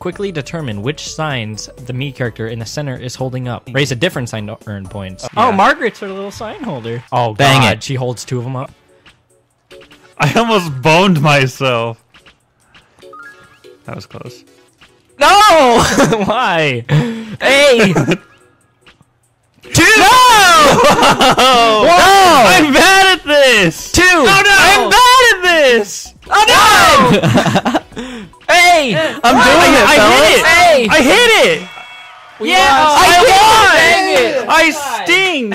Quickly determine which signs the Mii character in the center is holding up. Raise a different sign to earn points. Oh, Margaret's her little sign holder. Oh, Dang God. it. She holds two of them up. I almost boned myself. That was close. No! Why? Hey! Two! No! I'm bad at this. Two! Oh no! I'm bad at this! Oh no! Hey! I'm doing it, I fellas. hit it! Hey! I hit it. yeah! I I won! Dang it! I sting.